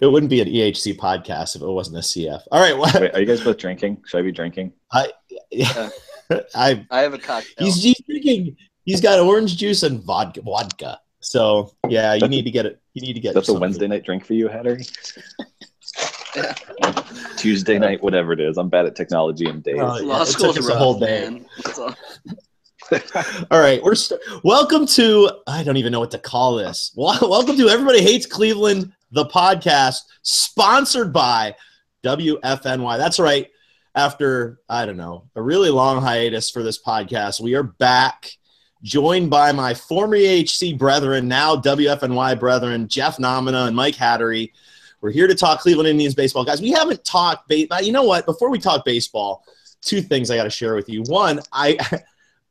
it wouldn't be an EHC podcast if it wasn't a CF. All right, well, Wait, are you guys both drinking? Should I be drinking? I yeah, I I have a cocktail. he's, he's drinking. He's got orange juice and vodka. Vodka. So yeah, you need to get it. You need to get. That's a. Wednesday night drink for you, Hattery? Yeah. Tuesday night, whatever it is. I'm bad at technology and days. Oh, yeah, Law it school's took us rough, a whole day. man. All. All right, we're st- welcome to. I don't even know what to call this. Wel- Welcome to Everybody Hates Cleveland, the podcast, sponsored by WFNY. That's right. After I don't know a really long hiatus for this podcast, we are back, joined by my former EHC brethren, now WFNY brethren, Jeff Nomina and Mike Hattery. We're here to talk Cleveland Indians baseball, guys. We haven't talked. You know what? Before we talk baseball, two things I got to share with you. One, I.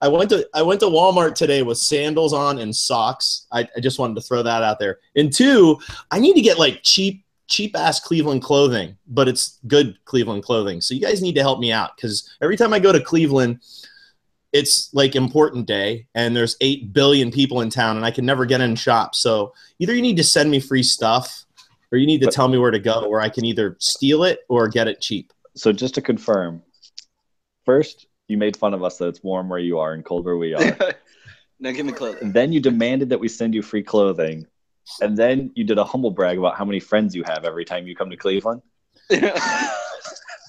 I went to I went to Walmart today with sandals on and socks. I, I just wanted to throw that out there. And two, I need to get like cheap cheap ass Cleveland clothing, but it's good Cleveland clothing. So you guys need to help me out because every time I go to Cleveland, it's like important day and there's eight billion people in town and I can never get in shop. So either you need to send me free stuff or you need to But- tell me where to go where I can either steal it or get it cheap. So just to confirm, first you made fun of us that it's warm where you are and cold where we are. now give me clothing. and then you demanded that we send you free clothing. And then you did a humble brag about how many friends you have every time you come to Cleveland. I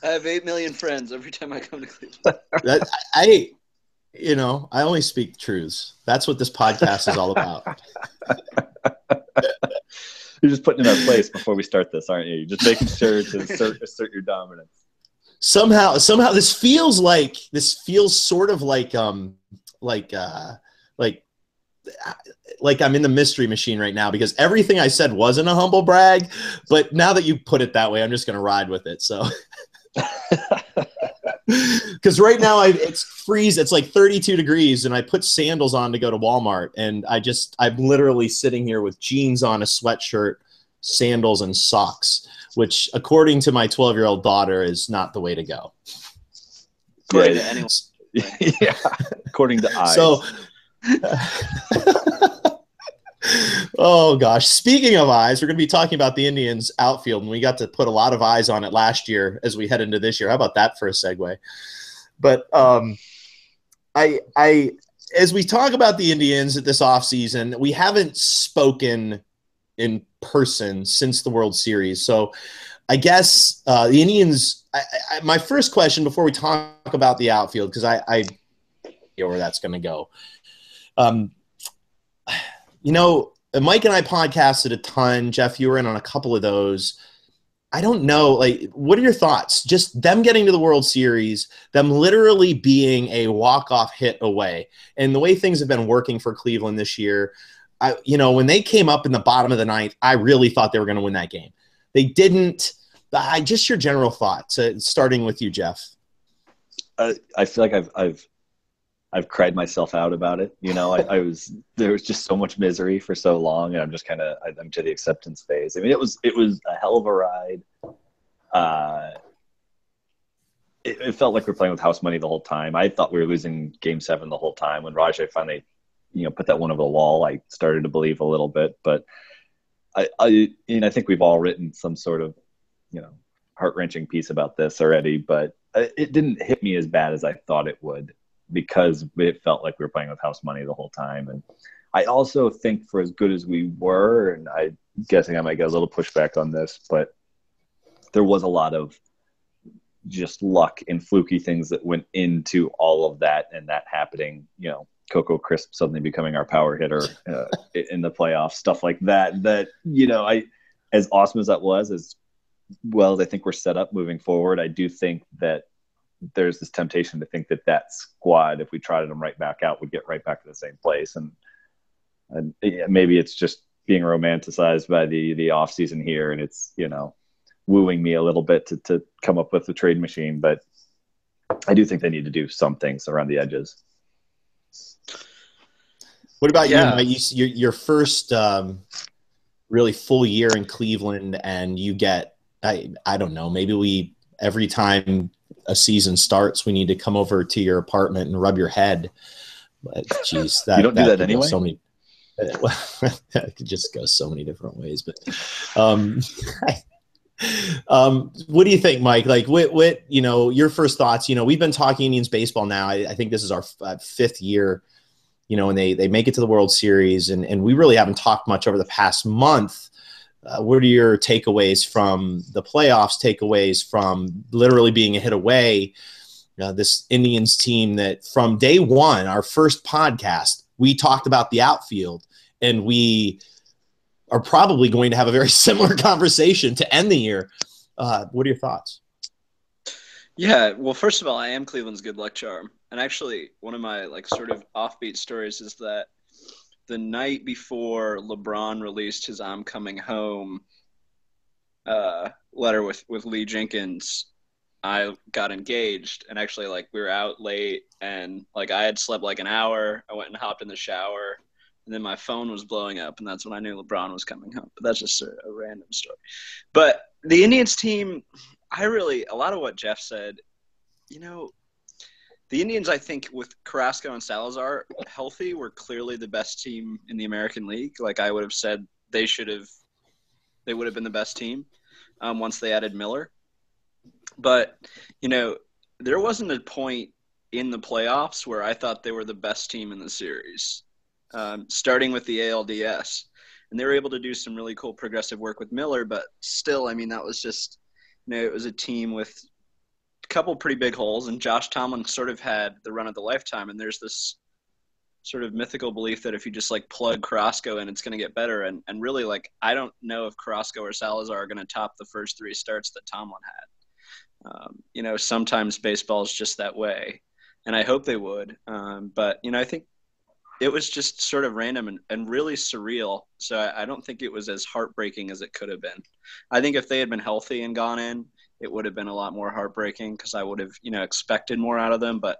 have eight million friends every time I come to Cleveland. that I, you know, I only speak truths. That's what this podcast is all about. You're just putting in our place before we start this, aren't you? You're just making sure to assert, assert your dominance. Somehow, somehow, this feels like this feels sort of like um like uh like like I'm in the mystery machine right now because everything I said wasn't a humble brag, but now that you put it that way, I'm just gonna ride with it. So. Because right now I, it's freeze. It's like 32 degrees, and I put sandals on to go to Walmart, and I just I'm literally sitting here with jeans on, a sweatshirt, sandals, and socks, which according to my 12 year old daughter is not the way to go. According Yeah. to anyone. yeah, according to eyes. So, oh gosh, speaking of eyes, we're going to be talking about the Indians outfield, and we got to put a lot of eyes on it last year as we head into this year. How about that for a segue? But um, I, I, as we talk about the Indians at this offseason, we haven't spoken in person since the World Series. So I guess uh, the Indians. I, I, my first question before we talk about the outfield, because I, I know where that's going to go. Um, you know, Mike and I podcasted a ton. Jeff, you were in on a couple of those. I don't know. Like, what are your thoughts? Just them getting to the World Series, them literally being a walk-off hit away, and the way things have been working for Cleveland this year. I, you know, when they came up in the bottom of the ninth, I really thought they were going to win that game. They didn't. I just your general thoughts, uh, starting with you, Jeff. I, I feel like I've I've I've cried myself out about it. You know, I, I was there was just so much misery for so long, and I'm just kind of I'm to the acceptance phase. I mean, it was it was a hell of a ride. Uh, it, felt like we are playing with house money the whole time. I thought we were losing Game Seven the whole time. When Rajai finally, you know, put that one over the wall, I started to believe a little bit. But I, I, and I think we've all written some sort of, you know, heart wrenching piece about this already. But it didn't hit me as bad as I thought it would because it felt like we were playing with house money the whole time. And I also think for as good as we were, and I'm guessing I might get a little pushback on this, but there was a lot of just luck and fluky things that went into all of that and that happening, you know, Coco Crisp suddenly becoming our power hitter uh, in the playoffs, stuff like that. That, you know, I, as awesome as that was, as well as I think we're set up moving forward, I do think that there's this temptation to think that that squad, if we trotted them right back out, would get right back to the same place. And, and maybe it's just being romanticized by the the off season here, and it's you know wooing me a little bit to to come up with the trade machine. But I do think they need to do some things around the edges. What about Yeah. you, You, your, first um, really full year in Cleveland, and you get I I don't know. Maybe we every time a season starts, we need to come over to your apartment and rub your head. But geez, that You don't do that anyway? So many. it could just go so many different ways. But um, um, what do you think, Mike? Like, what, what, you know, your first thoughts? You know, we've been talking Indians baseball now. I, I think this is our uh, fifth year. You know, and they they make it to the World Series, and and we really haven't talked much over the past month. Uh, what are your takeaways from the playoffs? Takeaways from literally being a hit away. Uh, this Indians team that from day one, our first podcast, we talked about the outfield and we are probably going to have a very similar conversation to end the year. Uh, what are your thoughts? Yeah, well, first of all, I am Cleveland's good luck charm, and actually, one of my like sort of offbeat stories is that the night before LeBron released his "I'm coming home" uh, letter with with Lee Jenkins, I got engaged, and actually, like we were out late, and like I had slept like an hour. I went and hopped in the shower and then my phone was blowing up, and that's when I knew LeBron was coming home. But that's just a, a random story. But the Indians team, I really a lot of what Jeff said. You know, the Indians, I think, with Carrasco and Salazar healthy, were clearly the best team in the American League. Like I would have said, they should have, they would have been the best team um, once they added Miller. But you know, there wasn't a point in the playoffs where I thought they were the best team in the series um, starting with the ALDS. And they were able to do some really cool progressive work with Miller, but still, I mean, that was just, you know, it was a team with a couple pretty big holes, and Josh Tomlin sort of had the run of the lifetime. And there's this sort of mythical belief that if you just like plug Carrasco in, it's going to get better. And and really, like, I don't know if Carrasco or Salazar are going to top the first three starts that Tomlin had. Um, you know, sometimes baseball is just that way, and I hope they would. Um, but you know, I think it was just sort of random and, and really surreal. So I, I, don't think it was as heartbreaking as it could have been. I think if they had been healthy and gone in, it would have been a lot more heartbreaking because I would have, you know, expected more out of them. But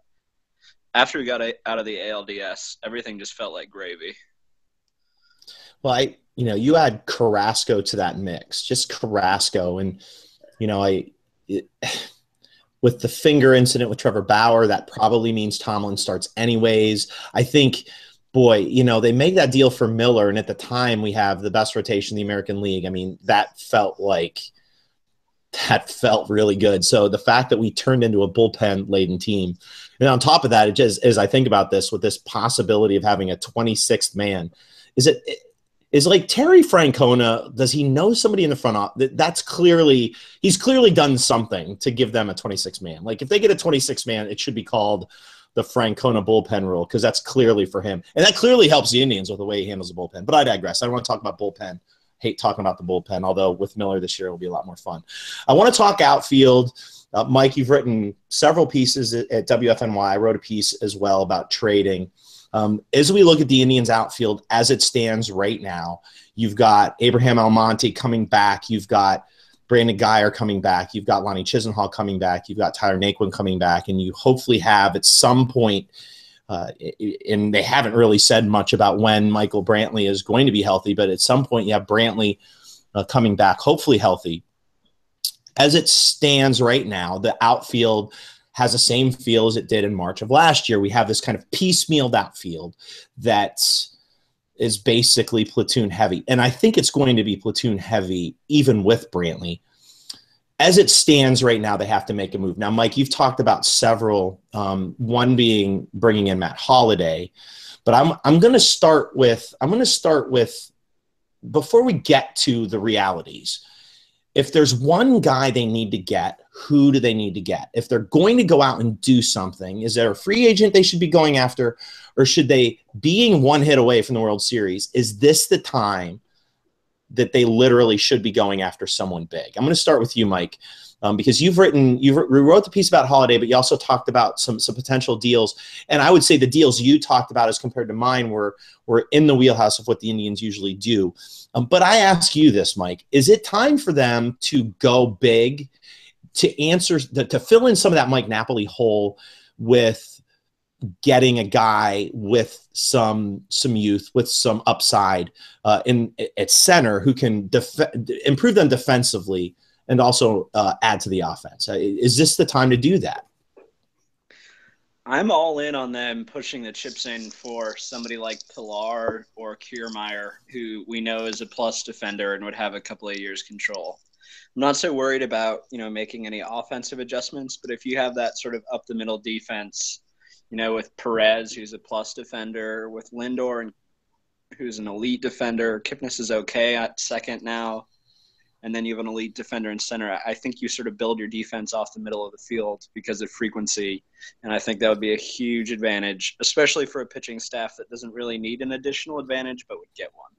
after we got out of the ALDS, everything just felt like gravy. Well, I, you know, you add Carrasco to that mix, just Carrasco, and you know, I. It, with the finger incident with Trevor Bauer, that probably means Tomlin starts anyways. I think boy, you know, they make that deal for Miller, and at the time we have the best rotation in the American League. I mean, that felt like that felt really good. So the fact that we turned into a bullpen laden team, and on top of that, it just as I think about this with this possibility of having a 26th man, is it is like Terry Francona. Does he know somebody in the front office? That's clearly he's clearly done something to give them a 26 man. Like if they get a 26 man, it should be called the Francona bullpen rule because that's clearly for him, and that clearly helps the Indians with the way he handles the bullpen. But I digress. I don't want to talk about bullpen. Hate talking about the bullpen, although with Miller this year it will be a lot more fun. I want to talk outfield. Uh, Mike, you've written several pieces at, at, WFNY. I wrote a piece as well about trading. Um, as we look at the Indians outfield as it stands right now, you've got Abraham Almonte coming back. You've got Brandon Guyer coming back. You've got Lonnie Chisenhall coming back. You've got Tyler Naquin coming back, and you hopefully have at some point. Uh, and they haven't really said much about when Michael Brantley is going to be healthy, but at some point you have Brantley uh, coming back, hopefully healthy. As it stands right now, the outfield has the same feel as it did in March of last year. We have this kind of piecemealed outfield that's is basically platoon heavy. And I think it's going to be platoon heavy even with Brantley. As it stands right now, they have to make a move. Now, Mike, you've talked about several, um, one being bringing in Matt Holliday, but I'm, I'm going to start with, I'm going to start with, before we get to the realities, if there's one guy they need to get, who do they need to get? If they're going to go out and do something, is there a free agent they should be going after? Or should they, being one hit away from the World Series, is this the time that they literally should be going after someone big? I'm going to start with you, Mike, um, because you've written, you wrote the piece about Holliday but you also talked about some some potential deals. And I would say the deals you talked about as compared to mine were were in the wheelhouse of what the Indians usually do. Um, but I ask you this, Mike: Is it time for them to go big? To answer to fill in some of that Mike Napoli hole with getting a guy with some some youth with some upside uh, in at center who can def- improve them defensively and also uh, add to the offense. Uh, is this the time to do that? I'm all in on them pushing the chips in for somebody like Pillar or Kiermaier, who we know is a plus defender and would have a couple of years control. I'm not so worried about you know making any offensive adjustments, but if you have that sort of up the middle defense, you know, with Perez, who's a plus defender, with Lindor who's an elite defender, Kipnis is okay at second now and then you have an elite defender in center, I think you sort of build your defense off the middle of the field because of frequency. And I think that would be a huge advantage, especially for a pitching staff that doesn't really need an additional advantage but would get one.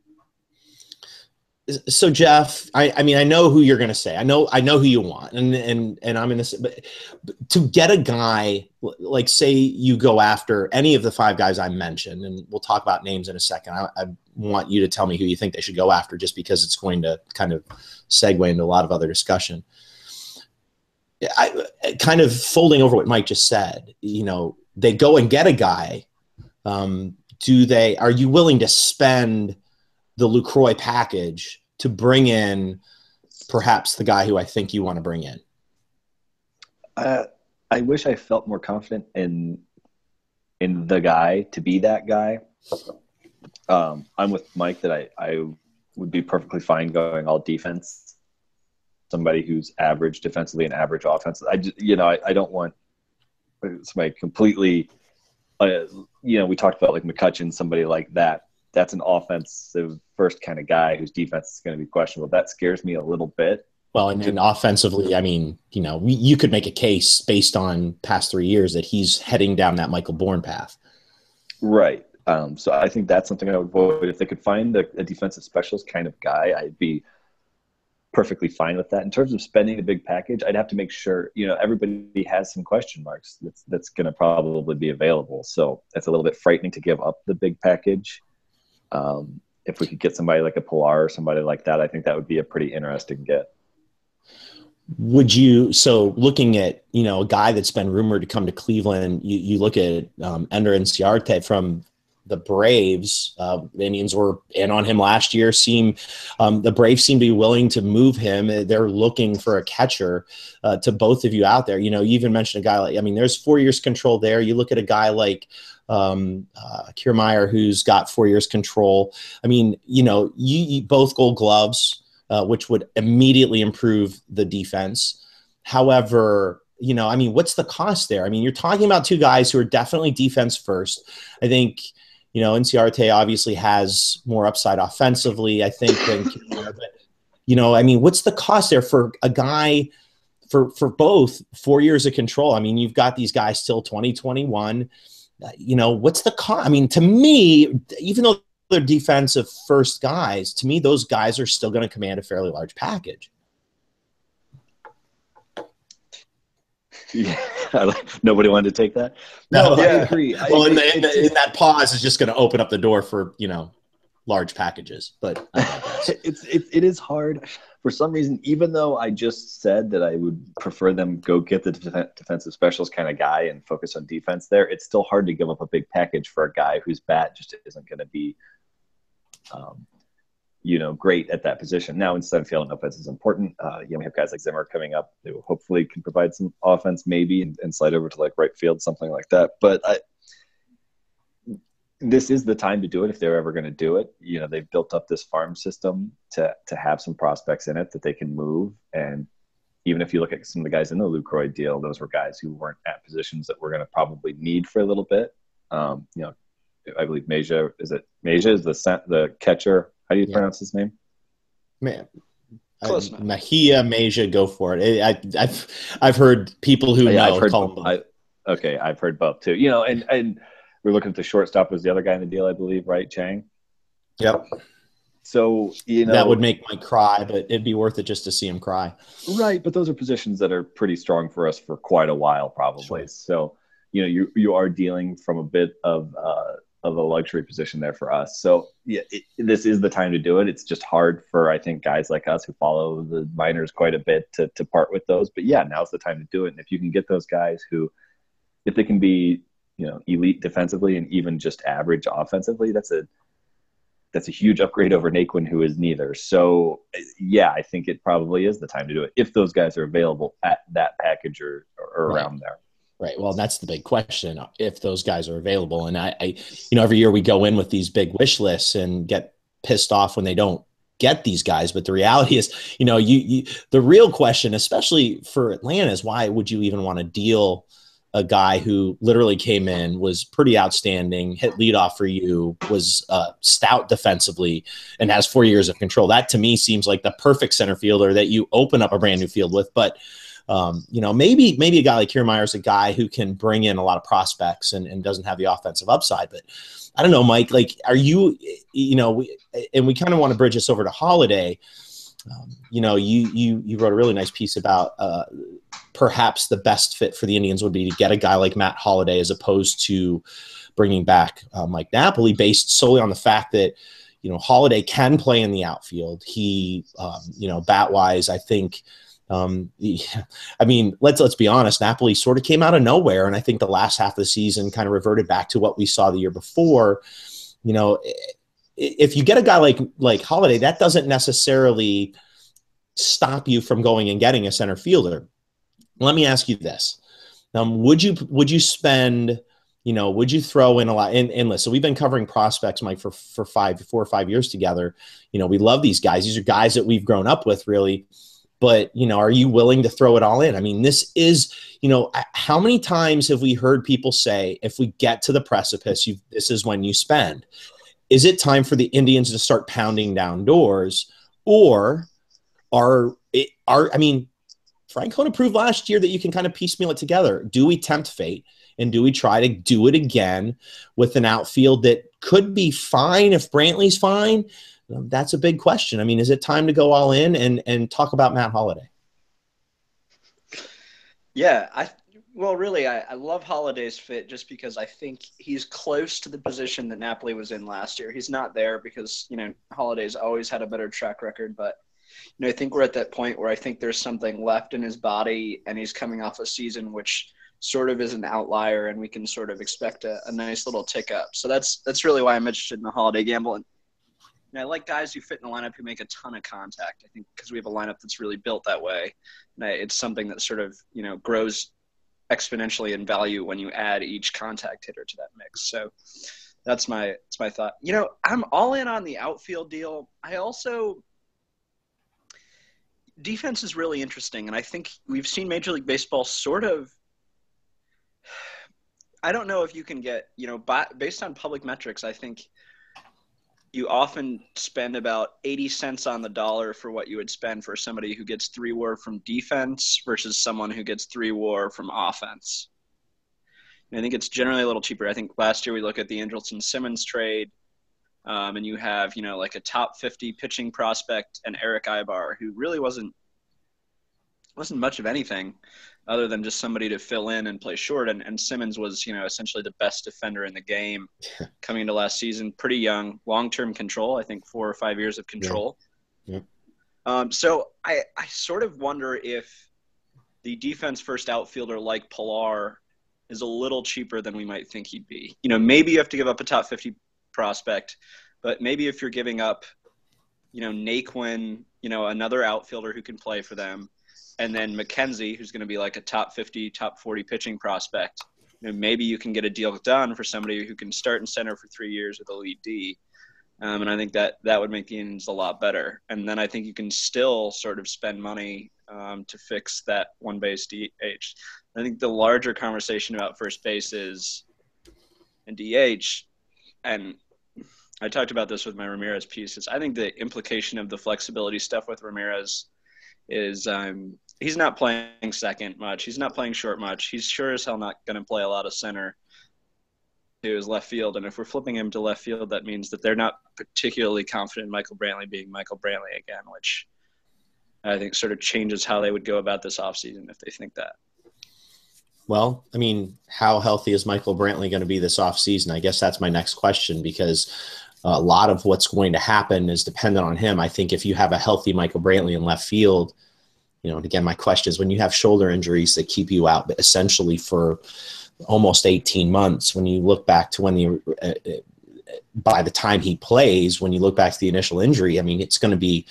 So Jeff, I, I mean, I know who you're going to say. I know, I know who you want, and and and I'm say, but, but to get a guy like, say, you go after any of the five guys I mentioned, and we'll talk about names in a second. I, I want you to tell me who you think they should go after, just because it's going to kind of segue into a lot of other discussion. I kind of folding over what Mike just said. You know, they go and get a guy. Um, do they? Are you willing to spend the Lucroy package to bring in perhaps the guy who I think you want to bring in? Uh, I wish I felt more confident in in the guy to be that guy. Um, I'm with Mike that I, I would be perfectly fine going all defense. Somebody who's average defensively and average offense. I just, you know, I, I don't want somebody completely. Uh, you know, we talked about like McCutcheon, somebody like that. That's an offensive first kind of guy whose defense is going to be questionable. That scares me a little bit. Well, and, and offensively, I mean, you know, we, you could make a case based on past three years that he's heading down that Michael Bourn path. Right. Um, so I think that's something I would avoid. If they could find a, a, defensive specialist kind of guy, I'd be perfectly fine with that. In terms of spending a big package, I'd have to make sure you know everybody has some question marks that's that's going to probably be available. So it's a little bit frightening to give up the big package. Um, if we could get somebody like a Pillar or somebody like that, I think that would be a pretty interesting get would you so looking at you know a guy that's been rumored to come to cleveland you, you look at um, ender inciarte from the Braves. Uh, the Indians were in on him last year. Seem um, the Braves seem to be willing to move him. They're looking for a catcher. Uh, to both of you out there, you know, you even mentioned a guy like I mean, there's four years control there. You look at a guy like um, uh, Kiermaier, who's got four years control. I mean, you know, you, you both Gold Gloves, uh, which would immediately improve the defense. However, you know, I mean, what's the cost there? I mean, you're talking about two guys who are definitely defense first. I think you know, Inciarte obviously has more upside offensively, I think, than but you know, I mean, what's the cost there for a guy for for both four years of control? I mean, you've got these guys till 2021. Uh, you know, what's the cost? I mean, to me, even though they're defensive first guys, to me, those guys are still going to command a fairly large package. Yeah, nobody wanted to take that. No, yeah. I agree. I well, agree. In, the, in, the, in, that pause is just going to open up the door for you know large packages, but it's it, it is hard for some reason. Even though I just said that I would prefer them go get the def- defensive specials kind of guy and focus on defense there, it's still hard to give up a big package for a guy whose bat just isn't going to be um, you know, great at that position. Now in center field and offense is important. Uh, you know, we have guys like Zimmer coming up who hopefully can provide some offense maybe and, and slide over to like right field, something like that. But I, this is the time to do it if they're ever going to do it. You know, they've built up this farm system to to have some prospects in it that they can move. And even if you look at some of the guys in the Lucroy deal, those were guys who weren't at positions that we're going to probably need for a little bit. Um, you know, I believe Mejia is it Mejia is the the catcher how do you yeah. pronounce his name? Man, Close I, Mahia Mejia, go for it. I, have I've heard people who yeah, know I've heard, call him. I, okay, I've heard both too. You know, and and we're looking at the shortstop was the other guy in the deal, I believe, right? Chang. Yep. So you know that would make Mike cry, but it'd be worth it just to see him cry. Right, but those are positions that are pretty strong for us for quite a while, probably. Sure. So you know, you you are dealing from a bit of uh, of a luxury position there for us. So yeah, it, this is the time to do it. It's just hard for I think guys like us who follow the minors quite a bit to to part with those. But yeah, now's the time to do it. And if you can get those guys who, if they can be you know elite defensively and even just average offensively, that's a that's a huge upgrade over Naquin, who is neither. So yeah, I think it probably is the time to do it if those guys are available at that package or, or around right. there. Right. Well, that's the big question if those guys are available. And I, I, you know, every year we go in with these big wish lists and get pissed off when they don't get these guys. But the reality is, you know, you, you the real question, especially for Atlanta, is why would you even want to deal a guy who literally came in, was pretty outstanding, hit leadoff for you, was uh, stout defensively, and has four years of control. That to me seems like the perfect center fielder that you open up a brand new field with. But um, you know, maybe maybe a guy like Kiermaier is a guy who can bring in a lot of prospects and, and doesn't have the offensive upside. But I don't know, Mike. Like, are you, you know, we, and we kind of want to bridge this over to Holliday. Um, you know, you you you wrote a really nice piece about uh, perhaps the best fit for the Indians would be to get a guy like Matt Holliday as opposed to bringing back uh, Mike Napoli, based solely on the fact that you know Holliday can play in the outfield. He, um, you know, bat wise, I think um, I mean, let's let's be honest. Napoli sort of came out of nowhere, and I think the last half of the season kind of reverted back to what we saw the year before. You know, if you get a guy like like Holliday, that doesn't necessarily stop you from going and getting a center fielder. Let me ask you this: um, Would you would you spend you know, would you throw in a lot? And, and listen, we've been covering prospects, Mike, for for five, four or five years together. You know, we love these guys. These are guys that we've grown up with, really but you know are you willing to throw it all in i mean this is you know how many times have we heard people say if we get to the precipice you this is when you spend is it time for the indians to start pounding down doors or are are i mean frank Francona proved last year that you can kind of piecemeal it together do we tempt fate and do we try to do it again with an outfield that could be fine if brantley's fine um, that's a big question. I mean, is it time to go all in and and talk about Matt Holliday? Yeah, I well, really, I, I love Holliday's fit just because I think he's close to the position that Napoli was in last year. He's not there because you know Holliday's always had a better track record, but you know I think we're at that point where I think there's something left in his body, and he's coming off a season which sort of is an outlier, and we can sort of expect a, a nice little tick up. So that's that's really why I'm interested in the Holliday gamble. And I like guys who fit in the lineup who make a ton of contact. I think because we have a lineup that's really built that way, and it's something that sort of you know grows exponentially in value when you add each contact hitter to that mix. So that's my that's my thought. You know, I'm all in on the outfield deal. I also defense is really interesting, and I think we've seen Major League Baseball sort of. I don't know if you can get you know based on public metrics. I think you often spend about 80 cents on the dollar for what you would spend for somebody who gets three war from defense versus someone who gets three war from offense. And I think it's generally a little cheaper. I think last year we look at the Andrelton Simmons trade, um, and you have, you know, like a top 50 pitching prospect and Erick Aybar, who really wasn't wasn't much of anything other than just somebody to fill in and play short. And, and Simmons was, you know, essentially the best defender in the game coming into last season. Pretty young, long term control. I think four or five years of control. Yeah. yeah. Um, so I, I sort of wonder if the defense first outfielder like Pillar is a little cheaper than we might think he'd be. You know, maybe you have to give up a top 50 prospect, but maybe if you're giving up, you know, Naquin, you know, another outfielder who can play for them, and then McKenzie, who's going to be like a top 50, top 40 pitching prospect. You know, maybe you can get a deal done for somebody who can start in center for three years with a lead D. Um, and I think that that would make the Indians a lot better. And then I think you can still sort of spend money um, to fix that one base DH. I think the larger conversation about first base is and DH, and I talked about this with my Ramirez pieces. I think the implication of the flexibility stuff with Ramirez is um, he's not playing second much. He's not playing short much. He's sure as hell not going to play a lot of center to his left field. And if we're flipping him to left field, that means that they're not particularly confident in Michael Brantley being Michael Brantley again, which I think sort of changes how they would go about this offseason if they think that. Well, I mean, how healthy is Michael Brantley going to be this offseason? I guess that's my next question because a lot of what's going to happen is dependent on him. I think if you have a healthy Michael Brantley in left field, you know, and again, my question is when you have shoulder injuries that keep you out essentially for almost 18 months, when you look back to when the, uh, by the time he plays, when you look back to the initial injury, I mean, it's going to be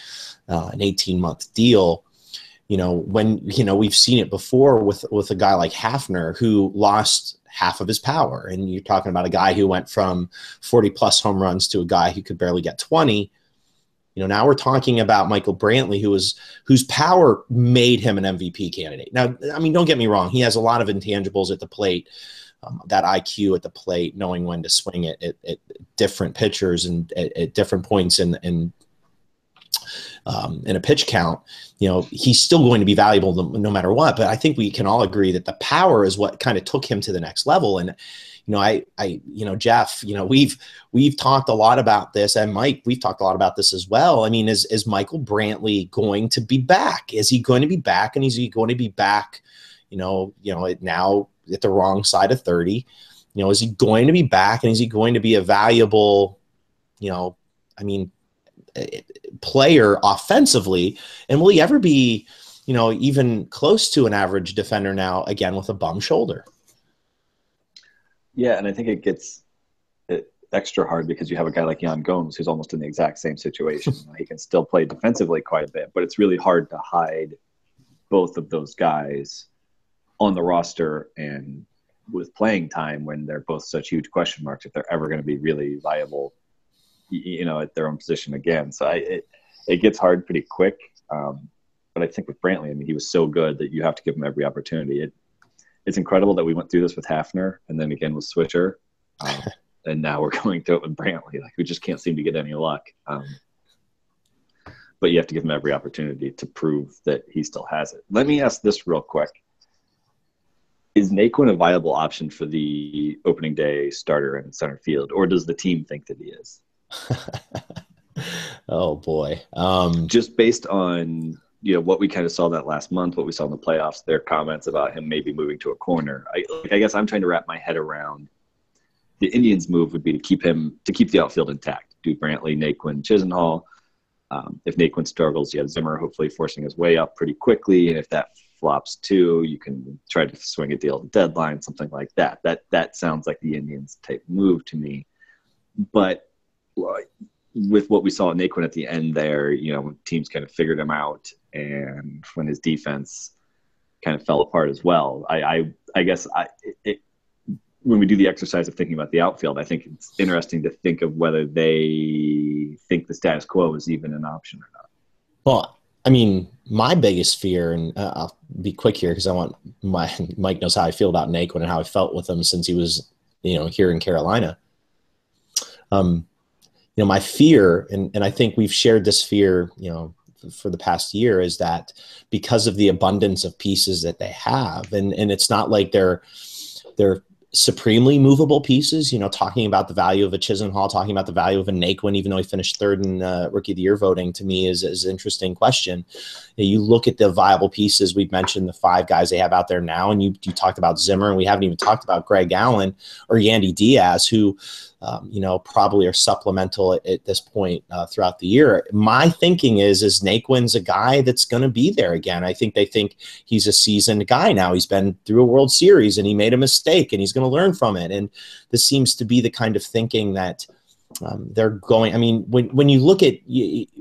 uh, an 18 month deal. you know, when you know we've seen it before with with a guy like Hafner who lost half of his power, and you're talking about a guy who went from 40 plus home runs to a guy who could barely get 20. You know, now we're talking about Michael Brantley, who was whose power made him an MVP candidate. Now, I mean, don't get me wrong; he has a lot of intangibles at the plate um, that IQ at the plate, knowing when to swing it at, at different pitchers and at, at, different points in in um, in a pitch count, you know, he's still going to be valuable no, matter what. But I think we can all agree that the power is what kind of took him to the next level. And you know, I, I, you know, Jeff, you know, we've we've talked a lot about this, and Mike, we've talked a lot about this as well. I mean, is is Michael Brantley going to be back? Is he going to be back, and is he going to be back? You know, you know, now at the wrong side of 30. You know, is he going to be back and is he going to be a valuable, you know, I mean, player offensively? And will he ever be, you know, even close to an average defender now, again, with a bum shoulder? Yeah, and I think it gets extra hard because you have a guy like Yan Gomes who's almost in the exact same situation. he can still play defensively quite a bit, but it's really hard to hide both of those guys on the roster and with playing time when they're both such huge question marks if they're ever going to be really viable, you know, at their own position again. So I, it, it gets hard pretty quick. Um, but I think with Brantley, I mean, he was so good that you have to give him every opportunity. It, it's incredible that we went through this with Hafner and then again with Swisher. Um, and now we're going through it with Brantley. Like we just can't seem to get any luck. Um, but you have to give him every opportunity to prove that he still has it. Let me ask this real quick is Naquin a viable option for the opening day starter in center field, or does the team think that he is? oh boy! Um, Just based on you know what we kind of saw that last month, what we saw in the playoffs, their comments about him maybe moving to a corner. I, I guess I'm trying to wrap my head around the Indians' move would be to keep him to keep the outfield intact. Do Brantley, Naquin, Chisenhall. Um, if Naquin struggles, you have Zimmer hopefully forcing his way up pretty quickly, and if that flops too. You can try to swing a deal at the deadline, something like that. That that sounds like the Indians type move to me. But with what we saw at Naquin at the end there, you know, teams kind of figured him out, and when his defense kind of fell apart as well. I I, I guess I it, when we do the exercise of thinking about the outfield, I think it's interesting to think of whether they think the status quo is even an option or not. Well, I mean, my biggest fear, and uh, I'll be quick here because I want my Mike knows how I feel about Naquin and how I felt with him since he was, you know, here in Carolina. Um, you know, my fear, and and I think we've shared this fear, you know, for the past year, is that because of the abundance of pieces that they have, and and it's not like they're they're supremely movable pieces. You know, talking about the value of a Chisenhall, talking about the value of a Naquin, even though he finished third in uh, Rookie of the Year voting, to me is, is an interesting question. You, look at the viable pieces. We've mentioned the five guys they have out there now, and you you talked about Zimmer, and we haven't even talked about Greg Allen or Yandy Diaz, who um, you know, probably are supplemental at, at this point uh, throughout the year. My thinking is, is Naquin's a guy that's going to be there again. I think they think he's a seasoned guy now. He's been through a World Series and he made a mistake and he's going to learn from it. And this seems to be the kind of thinking that – um, they're going. I mean, when when you look at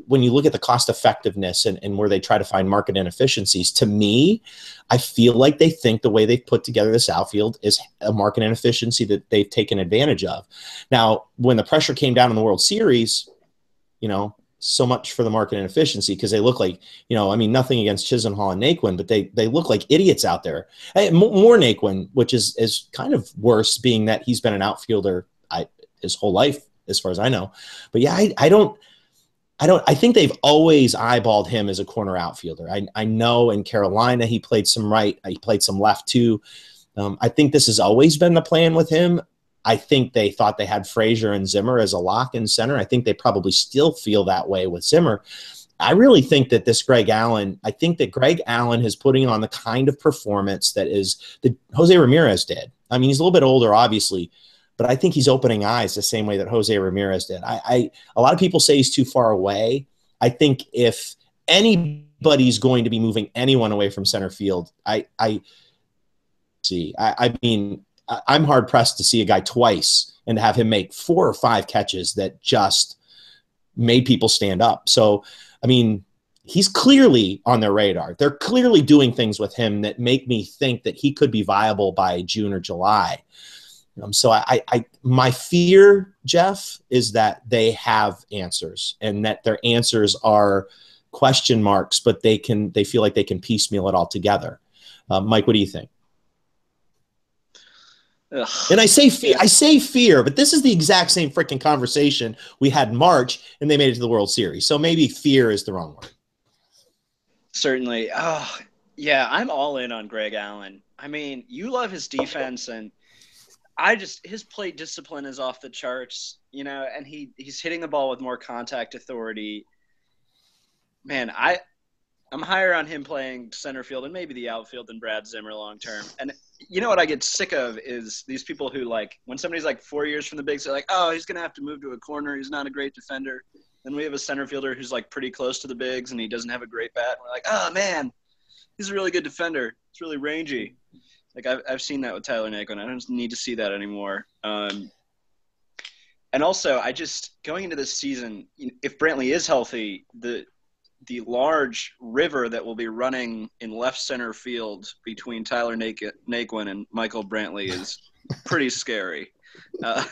when you look at the cost effectiveness and, and where they try to find market inefficiencies, to me, I feel like they think the way they've put together this outfield is a market inefficiency that they've taken advantage of. Now, when the pressure came down in the World Series, you know, so much for the market inefficiency because they look like, you know, I mean, nothing against Chisenhall and Naquin, but they they look like idiots out there. Hey, more Naquin, which is is kind of worse, being that he's been an outfielder I, his whole life as far as I know. But yeah, I, I don't. I don't. I think they've always eyeballed him as a corner outfielder. I, I know in Carolina he played some right, he played some left too. Um, I think this has always been the plan with him. I think they thought they had Frazier and Zimmer as a lock in center. I think they probably still feel that way with Zimmer. I really think that this Greg Allen, I think that Greg Allen is putting on the kind of performance that is that Jose Ramirez did. I mean, he's a little bit older, obviously, but I think he's opening eyes the same way that Jose Ramirez did. I, I a lot of people say he's too far away. I think if anybody's going to be moving anyone away from center field, I, I see. I, I mean, I'm hard pressed to see a guy twice and have him make four or five catches that just made people stand up. So, I mean, he's clearly on their radar. They're clearly doing things with him that make me think that he could be viable by June or July. Um, so I, I, my fear, Jeff, is that they have answers and that their answers are question marks, but they can they feel like they can piecemeal it all together. Uh, Mike, what do you think? Ugh. And I say fear, I say fear, but this is the exact same freaking conversation we had in March, and they made it to the World Series. So maybe fear is the wrong word. Certainly. Oh, yeah, I'm all in on Greg Allen. I mean, you love his defense, and I just his plate discipline is off the charts, you know, and he he's hitting the ball with more contact authority. Man, I I'm higher on him playing center field and maybe the outfield than Brad Zimmer long term. And you know what I get sick of is these people who like when somebody's like four years from the bigs, they're like, oh, he's gonna have to move to a corner. He's not a great defender. Then we have a center fielder who's like pretty close to the bigs and he doesn't have a great bat. And we're like, oh man, he's a really good defender. It's really rangy. Like I've I've seen that with Tyler Naquin. I don't need to see that anymore. Um, and also, I just going into this season, if Brantley is healthy, the the large river that will be running in left center field between Tyler Naquin and Michael Brantley is pretty scary. Uh,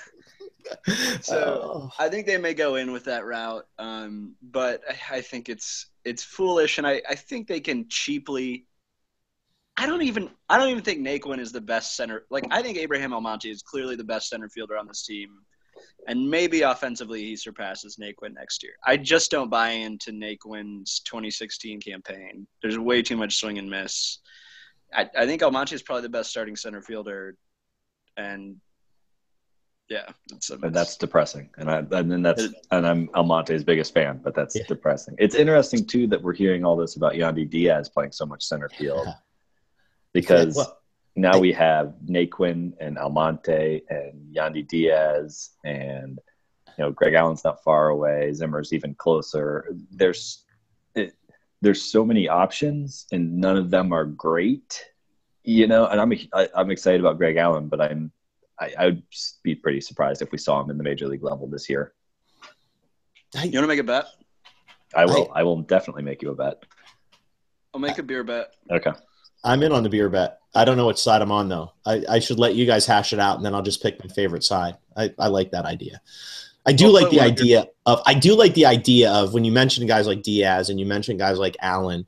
so oh. I think they may go in with that route, um, but I, I, think it's it's foolish, and I, I think they can cheaply I don't even I don't even think Naquin is the best center. Like I think Abraham Almonte is clearly the best center fielder on this team, and maybe offensively he surpasses Naquin next year. I just don't buy into Naquin's 2016 campaign. There's way too much swing and miss. I, I think Almonte is probably the best starting center fielder, and yeah, that's, that's depressing. And I and that's and I'm Almonte's biggest fan, but that's yeah. depressing. It's interesting too that we're hearing all this about Yandy Diaz playing so much center field. Yeah because well, now I, we have Naquin and Almonte and Yandy Diaz and you know Greg Allen's not far away. Zimmer's even closer. There's it, there's so many options and none of them are great. You know, and I'm I, am i am excited about Greg Allen, but I'm I, I would be pretty surprised if we saw him in the major league level this year. You want to make a bet? I will. I, I will definitely make you a bet. I'll make a beer bet. Okay. I'm in on the beer bet. I don't know which side I'm on though. I, I should let you guys hash it out, and then I'll just pick my favorite side. I, I like that idea. I do like the idea of I do like the idea of when you mention guys like Diaz and you mention guys like Allen.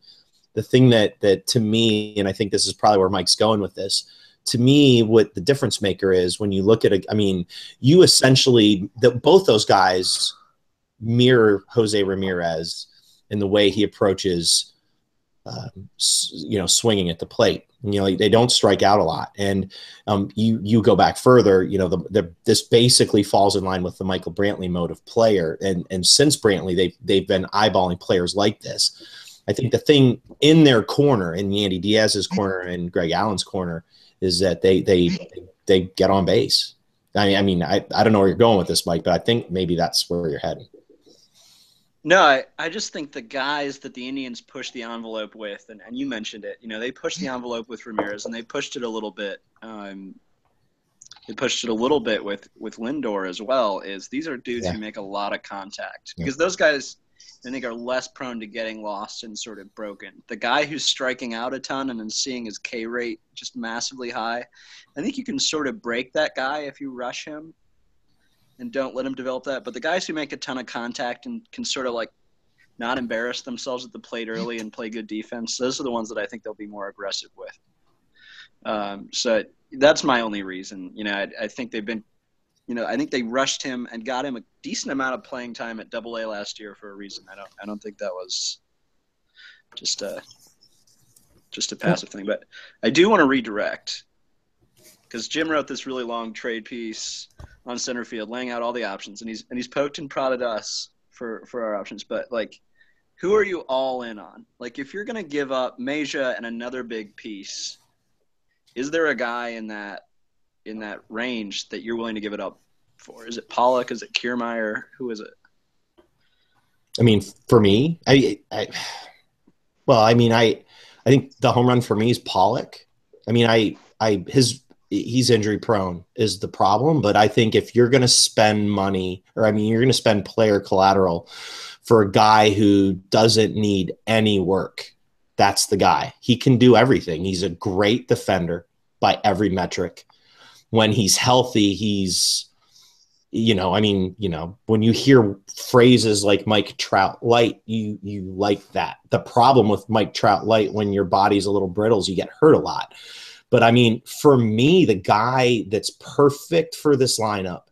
The thing that that to me, and I think this is probably where Mike's going with this. To me, what the difference maker is when you look at a, I mean, you essentially that both those guys mirror Jose Ramirez in the way he approaches uh, you know, swinging at the plate. You know, they don't strike out a lot. And um, you you go back further, you know, the, the, this basically falls in line with the Michael Brantley mode of player. And and since Brantley, they've they've been eyeballing players like this. I think the thing in their corner, in Yandy Diaz's corner and Greg Allen's corner, is that they they they get on base. I, I mean, I, I don't know where you're going with this, Mike, but I think maybe that's where you're heading. No, I, I just think the guys that the Indians pushed the envelope with, and, and you mentioned it, you know, they pushed the envelope with Ramirez and they pushed it a little bit. Um, they pushed it a little bit with, with Lindor as well, is these are dudes yeah. who make a lot of contact. Because yeah. those guys, I think, are less prone to getting lost and sort of broken. The guy who's striking out a ton and then seeing his K rate just massively high, I think you can sort of break that guy if you rush him and don't let them develop that. But the guys who make a ton of contact and can sort of like not embarrass themselves at the plate early and play good defense, those are the ones that I think they'll be more aggressive with. Um, so that's my only reason. You know, I, I, think they've been, you know, I think they rushed him and got him a decent amount of playing time at Double A last year for a reason. I don't, I don't think that was just a, just a passive thing. But I do want to redirect because Jim wrote this really long trade piece on center field, laying out all the options, and he's and he's poked and prodded us for for our options. But like, who are you all in on? Like, if you're gonna give up Mejia and another big piece, is there a guy in that in that range that you're willing to give it up for? Is it Pollock? Is it Kiermaier? Who is it? I mean, for me, I, I well, I mean, I I think the home run for me is Pollock. I mean, I I his he's injury prone is the problem. But I think if you're going to spend money, or I mean, you're going to spend player collateral for a guy who doesn't need any work. That's the guy. He can do everything. He's a great defender by every metric. When he's healthy, he's you know, I mean, you know, when you hear phrases like Mike Trout light, you you like that. The problem with Mike Trout light when your body's a little brittle is you get hurt a lot. But I mean, for me, the guy that's perfect for this lineup,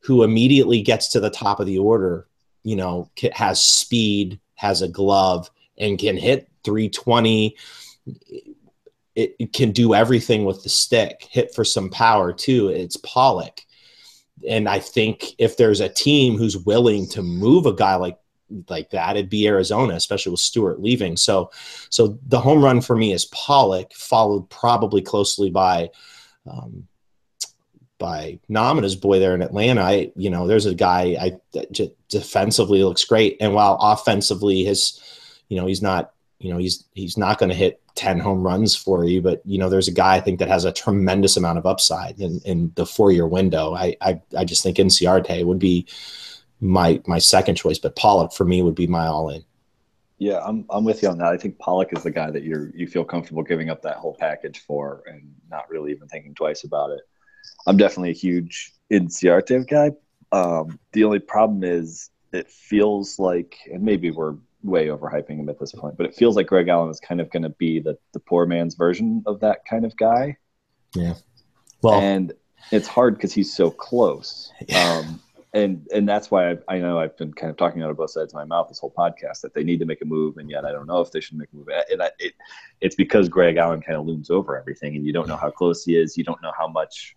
who immediately gets to the top of the order, you know, has speed, has a glove, and can hit 320. It, it can do everything with the stick, hit for some power too. It's Pollock and I think if there's a team who's willing to move a guy like like that, it'd be Arizona, especially with Stewart leaving. So, so the home run for me is Pollock, followed probably closely by um, by Nomina's boy there in Atlanta. I, you know, there's a guy I that defensively looks great, and while offensively, his, you know, he's not, you know, he's he's not going to hit 10 home runs for you, but you know, there's a guy I think that has a tremendous amount of upside in, in the four year window. I, I, I just think Inciarte would be my, my second choice, but Pollock for me would be my all in. Yeah, I'm, I'm with you on that. I think Pollock is the guy that you're, you feel comfortable giving up that whole package for and not really even thinking twice about it. I'm definitely a huge Inciarte guy. Um, the only problem is it feels like, and maybe we're way overhyping him at this point, but it feels like Greg Allen is kind of going to be the the poor man's version of that kind of guy. Yeah. Well, and it's hard because he's so close. Yeah. Um, and and that's why I, I know I've been kind of talking out of both sides of my mouth this whole podcast that they need to make a move, and yet I don't know if they should make a move. And I, it, it's because Greg Allen kind of looms over everything, and you don't know how close he is. You don't know how much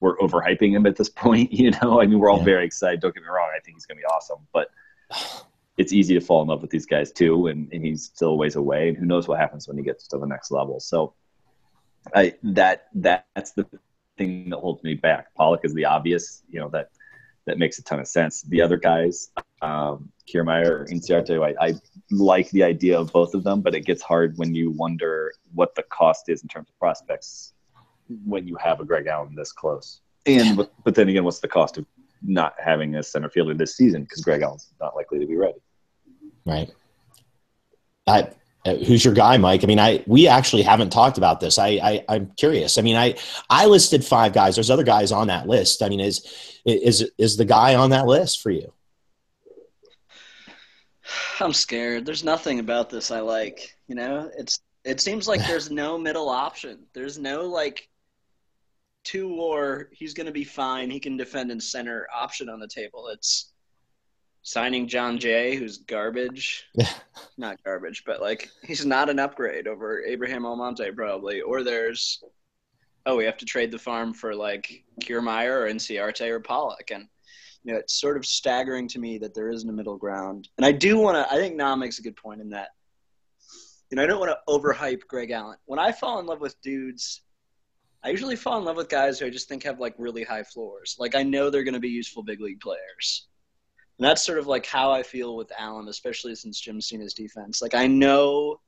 we're overhyping him at this point. You know, I mean, we're all yeah. very excited. Don't get me wrong; I think he's going to be awesome, but it's easy to fall in love with these guys too, and, and he's still ways away, and who knows what happens when he gets to the next level. So, I that that that's the thing that holds me back. Pollock is the obvious, you know that that makes a ton of sense. The other guys, um, Kiermaier or Inciarte, I, I like the idea of both of them, but it gets hard when you wonder what the cost is in terms of prospects when you have a Greg Allen this close. And but then again, what's the cost of not having a center fielder this season because Greg Allen's not likely to be ready. Right. I, uh, who's your guy, Mike? I mean, I we actually haven't talked about this. I, I am curious. I mean, I I listed five guys. There's other guys on that list. I mean, is is is the guy on that list for you? I'm scared. There's nothing about this I like. You know, it's it seems like there's no middle option. There's no like two or he's going to be fine. He can defend in center option on the table. It's signing Jon Jay, who's garbage. not garbage, but like he's not an upgrade over Abraham Almonte probably. Or there's oh, we have to trade the farm for like Kiermaier or Inciarte or Pollock. And you know, it's sort of staggering to me that there isn't a middle ground. And I do want to I think Nam makes a good point in that. You know, I don't want to overhype Greg Allen. When I fall in love with dudes I usually fall in love with guys who I just think have like really high floors. Like I know they're going to be useful big league players. And that's sort of like how I feel with Allen, especially since seen his defense. Like I know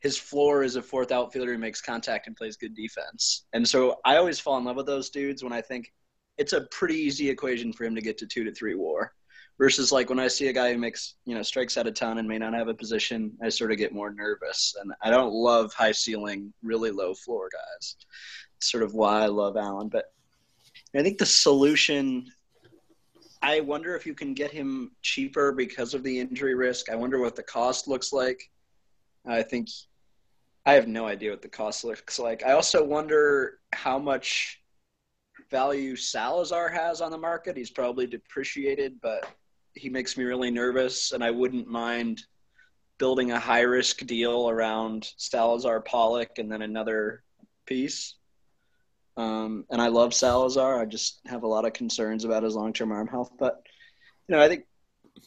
his floor is a fourth outfielder who makes contact and plays good defense. And so I always fall in love with those dudes when I think it's a pretty easy equation for him to get to two to three war versus like when I see a guy who makes you know strikes out a ton and may not have a position, I sort of get more nervous, and I don't love high ceiling, really low floor guys. It's sort of why I love Allen, but I think the solution. I wonder if you can get him cheaper because of the injury risk. I wonder what the cost looks like. I think I have no idea what the cost looks like. I also wonder how much value Salazar has on the market. He's probably depreciated, but he makes me really nervous, and I wouldn't mind building a high risk deal around Salazar Pollock and then another piece. Um, and I love Salazar. I just have a lot of concerns about his long term arm health. But you know, I think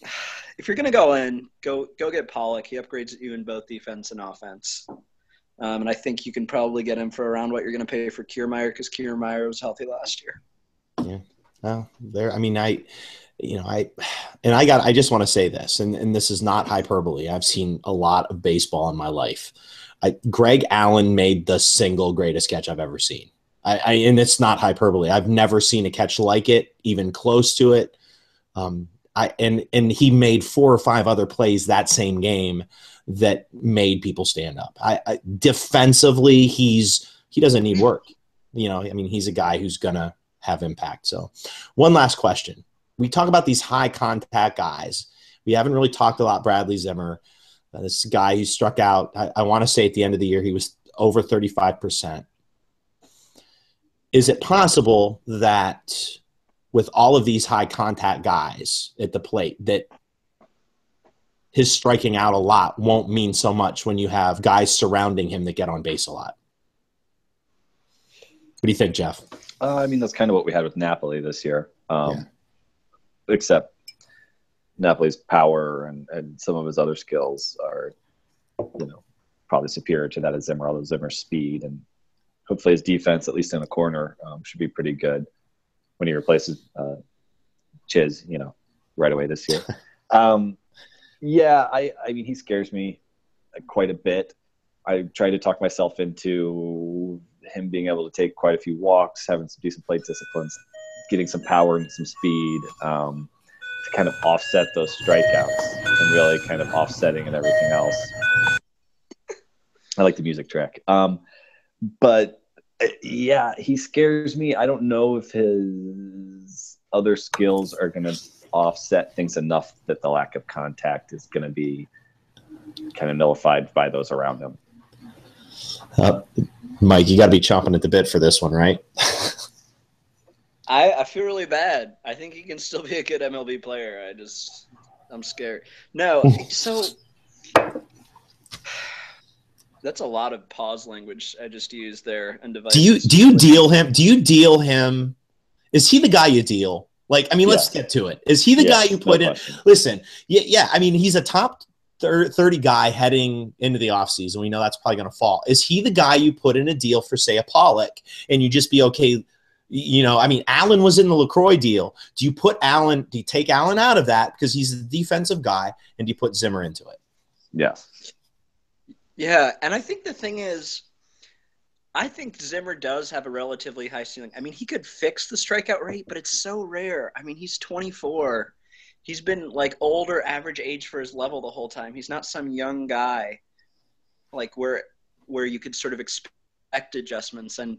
if you're going to go in, go go get Pollock. He upgrades you in both defense and offense. Um, and I think you can probably get him for around what you're going to pay for Kiermaier because Kiermaier was healthy last year. Yeah. Well, there. I mean, I you know, I and I got I just want to say this, and, and this is not hyperbole. I've seen a lot of baseball in my life. I, Greg Allen made the single greatest catch I've ever seen. I, I, and it's not hyperbole. I've never seen a catch like it, even close to it. Um, I and and he made four or five other plays that same game that made people stand up. I, I defensively, he's he doesn't need work. You know, I mean, he's a guy who's gonna have impact. So, one last question: We talk about these high contact guys. We haven't really talked a lot Bradley Zimmer. Uh, this guy who struck out. I, I want to say at the end of the year he was over thirty five percent. Is it possible that with all of these high contact guys at the plate that his striking out a lot won't mean so much when you have guys surrounding him that get on base a lot. What do you think, Jeff? Uh, I mean, that's kind of what we had with Napoli this year, um, yeah. except Napoli's power and, and some of his other skills are, you know, probably superior to that of Zimmer, although Zimmer's speed and hopefully his defense, at least in the corner, um, should be pretty good when he replaces uh, Chiz, you know, right away this year. Um, yeah, I, I mean, he scares me quite a bit. I try to talk myself into him being able to take quite a few walks, having some decent plate disciplines, getting some power and some speed um, to kind of offset those strikeouts and really kind of offsetting and everything else. I like the music track. Um, but yeah, he scares me. I don't know if his other skills are going to offset things enough that the lack of contact is going to be kind of nullified by those around him. Uh, Mike, you got to be chomping at the bit for this one, right? I, I feel really bad. I think he can still be a good MLB player. I just, I'm scared. No, so that's a lot of pause language I just used there. And do you do you deal him? Do you deal him? Is he the guy you deal? Like, I mean, yeah. let's get to it. Is he the guy you put no in? Question. Listen, yeah, yeah. I mean, he's a top 30 guy heading into the offseason. We know that's probably going to fall. Is he the guy you put in a deal for, say, a Pollock, and you just be okay? You know, I mean, Allen was in the Lucroy deal. Do you put Allen, do you take Allen out of that because he's the defensive guy, and do you put Zimmer into it? Yes. Yeah, and I think the thing is, I think Zimmer does have a relatively high ceiling. I mean, he could fix the strikeout rate, but it's so rare. I mean, he's 24. He's been like older average age for his level the whole time. He's not some young guy like where where you could sort of expect adjustments and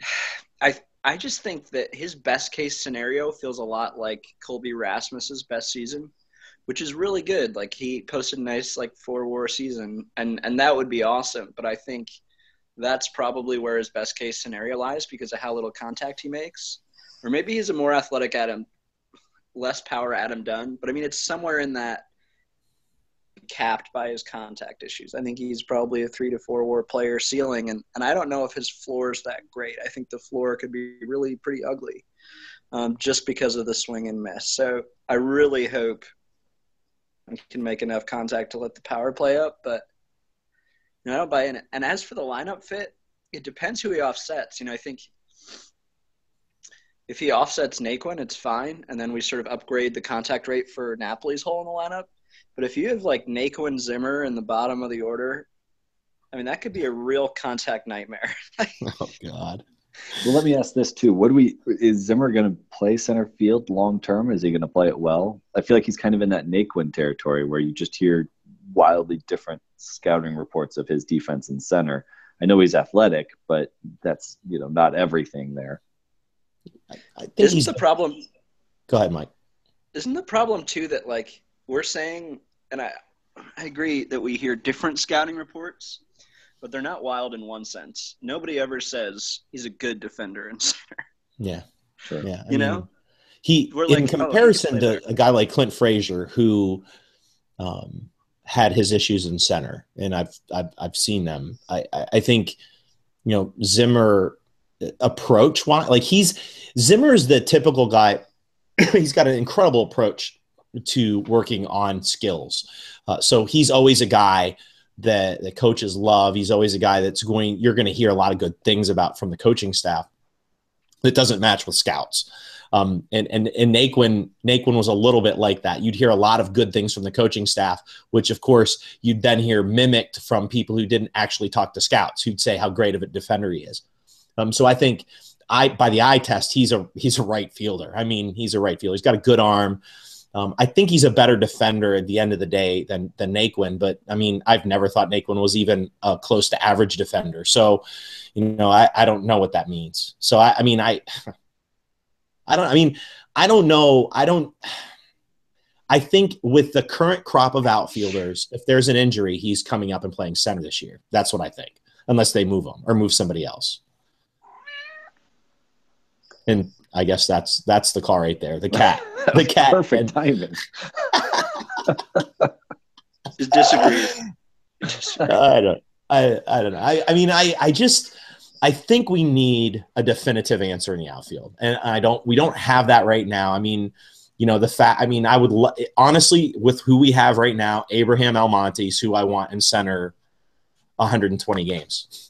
I I just think that his best case scenario feels a lot like Colby Rasmus's best season which is really good. Like he posted a nice like four war season, and and that would be awesome. But I think that's probably where his best case scenario lies because of how little contact he makes. Or maybe he's a more athletic Adam, less power Adam Dunn. But I mean, it's somewhere in that capped by his contact issues. I think he's probably a three to four war player ceiling, and, and I don't know if his floor is that great. I think the floor could be really pretty ugly um, just because of the swing and miss. So I really hope can make enough contact to let the power play up, but you know, I don't buy in it. And as for the lineup fit, it depends who he offsets. You know, I think if he offsets Naquin, it's fine, and then we sort of upgrade the contact rate for Napoli's hole in the lineup. But if you have like Naquin Zimmer in the bottom of the order, I mean that could be a real contact nightmare. oh God. Well, let me ask this too. What do we is Zimmer going to play center field long term? Is he going to play it well? I feel like he's kind of in that Naquin territory where you just hear wildly different scouting reports of his defense in center. I know he's athletic, but that's you know not everything there. I, I Isn't the problem? Go ahead, Mike. Isn't the problem too that like we're saying, and I I agree that we hear different scouting reports, but they're not wild in one sense. Nobody ever says he's a good defender in center. Yeah, sure. Yeah, I you mean, know, he We're in like, oh, comparison oh, to a guy like Clint Frazier who um, had his issues in center, and I've I've, I've seen them. I, I, I think you know Zimmer approach like he's Zimmer is the typical guy. he's got an incredible approach to working on skills. Uh, so he's always a guy that the coaches love. He's always a guy that's going, you're going to hear a lot of good things about from the coaching staff that doesn't match with scouts. Um, and and and Naquin Naquin was a little bit like that. You'd hear a lot of good things from the coaching staff, which of course you'd then hear mimicked from people who didn't actually talk to scouts, who'd say how great of a defender he is. Um, so I think I by the eye test, he's a he's a right fielder. I mean, he's a right fielder. He's got a good arm. Um, I think he's a better defender at the end of the day than than Naquin, but I mean, I've never thought Naquin was even close to average defender. So, you know, I, I don't know what that means. So, I, I mean, I, I don't. I mean, I don't know. I don't. I think with the current crop of outfielders, if there's an injury, he's coming up and playing center this year. That's what I think, unless they move him or move somebody else. And I guess that's that's the car right there. The cat. The cat. Perfect And- timing. Just disagree. I don't. I, I don't know. I, I mean, I, I just, I think we need a definitive answer in the outfield, and I don't. We don't have that right now. I mean, you know, the fact. I mean, I would lo- honestly, with who we have right now, Abraham Almonte is who I want in center, 120 games.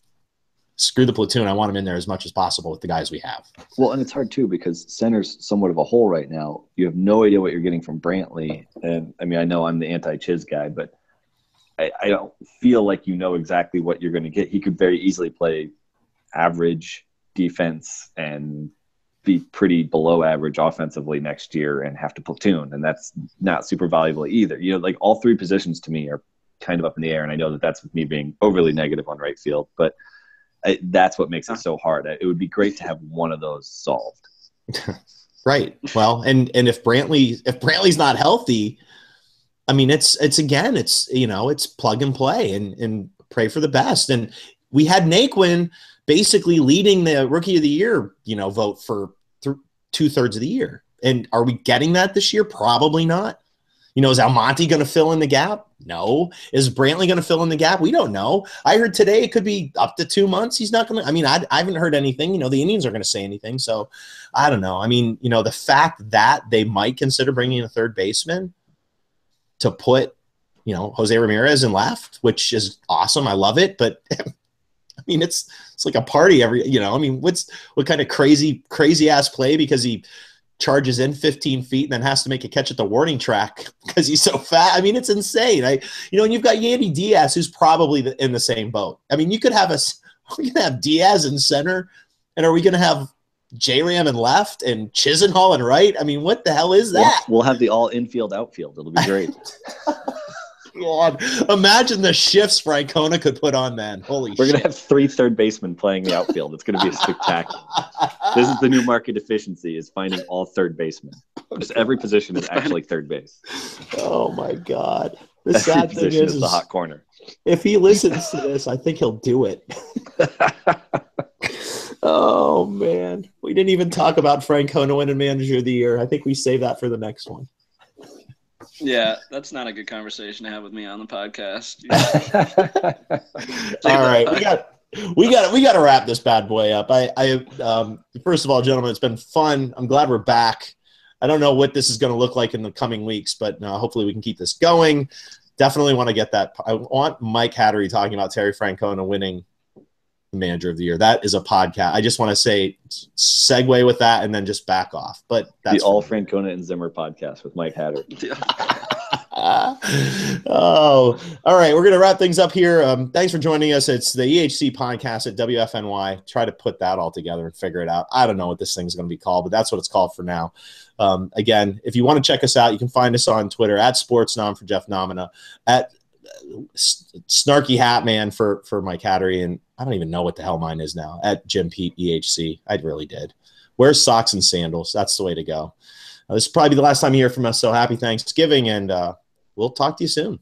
Screw the platoon. I want him in there as much as possible with the guys we have. Well, and it's hard too because center's somewhat of a hole right now. You have no idea what you're getting from Brantley. And I mean, I know I'm the anti Chiz guy, but I, I don't feel like you know exactly what you're going to get. He could very easily play average defense and be pretty below average offensively next year and have to platoon. And that's not super valuable either. You know, like all three positions to me are kind of up in the air. And I know that that's me being overly negative on right field, but I, that's what makes it so hard. It would be great to have one of those solved. Right. Well, and and if Brantley if Brantley's not healthy, I mean it's it's again it's you know it's plug and play and and pray for the best. And we had Naquin basically leading the rookie of the year you know vote for th- two thirds of the year. And are we getting that this year? Probably not. You know, is Almonte going to fill in the gap? No. Is Brantley going to fill in the gap? We don't know. I heard today it could be up to two months. He's not going to. I mean, I, I haven't heard anything. You know, the Indians are going to say anything. So I don't know. I mean, you know, the fact that they might consider bringing a third baseman to put, you know, Jose Ramirez in left, which is awesome. I love it. But I mean, it's it's like a party every. You know, I mean, what's what kind of crazy crazy ass play because he charges in 15 feet and then has to make a catch at the warning track because he's so fat. I mean, it's insane. I, you know, and you've got Yandy Diaz, who's probably the, in the same boat. I mean, you could have us. We going to have Diaz in center, and are we going to have J Ram in left and Chisenhall in right? I mean, what the hell is that? We'll, we'll have the all infield outfield. It'll be great. God, imagine the shifts Francona could put on then. Holy shit. We're gonna have three third basemen playing the outfield. It's gonna be a spectacular. This is the new market efficiency: is finding all third basemen. Just every position is actually third base. oh my god. The Every sad thing position is, is the hot corner. if he listens to this, I think he'll do it. oh man, we didn't even talk about Francona winning Manager of the Year. I think we save that for the next one. Yeah, that's not a good conversation to have with me on the podcast. all right, we got we got we got to wrap this bad boy up. I I um first of all, gentlemen, it's been fun. I'm glad we're back. I don't know what this is going to look like in the coming weeks, but uh, hopefully we can keep this going. Definitely want to get that. I want Mike Hattery talking about Terry Francona winning Manager of the Year. That is a podcast. I just want to say segue with that and then just back off. But that's the All Francona and Zimmer podcast with Mike Hatter. oh, all right. We're going to wrap things up here. Um, thanks for joining us. It's the EHC podcast at WFNY. Try to put that all together and figure it out. I don't know what this thing's going to be called, but that's what it's called for now. Um, again, if you want to check us out, you can find us on Twitter at SportsNom for Jeff Nomina, at Snarky Hat Man for for Mike Hattery, and I don't even know what the hell mine is now at Jim Pete EHC. I really did. Wear socks and sandals. That's the way to go. Uh, this is probably the last time you hear from us. So happy Thanksgiving, and uh, we'll talk to you soon.